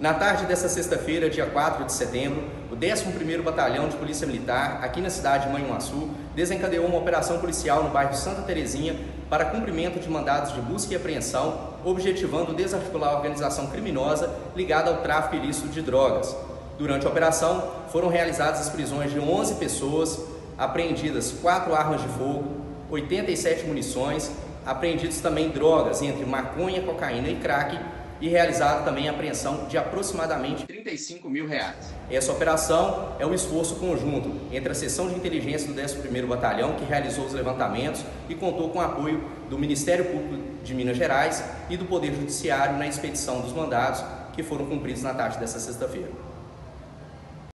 Na tarde dessa sexta-feira, dia 4 de setembro, o 11º Batalhão de Polícia Militar, aqui na cidade de Manhuaçu, desencadeou uma operação policial no bairro Santa Terezinha para cumprimento de mandados de busca e apreensão, objetivando desarticular a organização criminosa ligada ao tráfico ilícito de drogas. Durante a operação, foram realizadas as prisões de 11 pessoas, apreendidas quatro armas de fogo, 87 munições, apreendidos também drogas entre maconha, cocaína e crack e realizada também a apreensão de aproximadamente 35 mil reais. Essa operação é um esforço conjunto entre a seção de inteligência do 11º Batalhão, que realizou os levantamentos e contou com o apoio do Ministério Público de Minas Gerais e do Poder Judiciário na expedição dos mandados que foram cumpridos na tarde dessa sexta-feira.